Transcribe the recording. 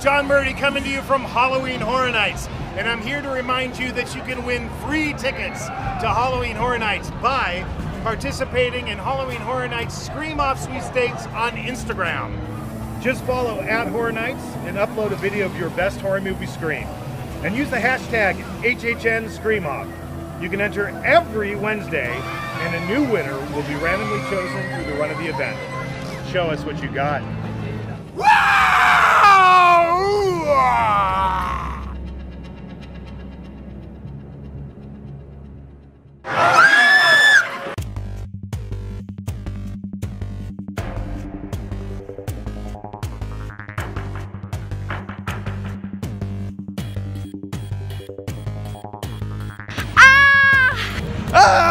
John Murdy coming to you from Halloween Horror Nights. And I'm here to remind you that you can win free tickets to Halloween Horror Nights by participating in Halloween Horror Nights Scream Off Sweet Sweepstakes on Instagram. Just follow at Horror Nights and upload a video of your best horror movie scream. And use the hashtag HHN Scream Off. You can enter every Wednesday, and a new winner will be randomly chosen through the run of the event. Show us what you got. Ah!